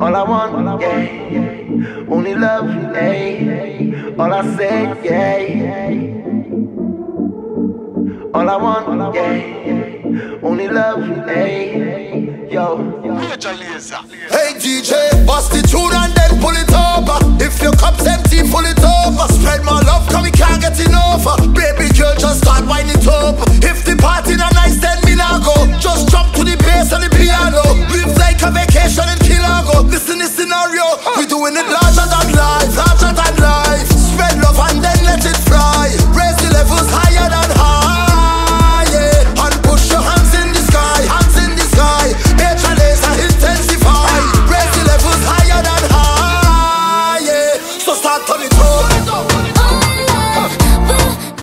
All I want, yeah. Only love, yeah. All I say, yeah. All I want, yeah. Only love, yeah. Yo. Hey DJ, Satan, it up.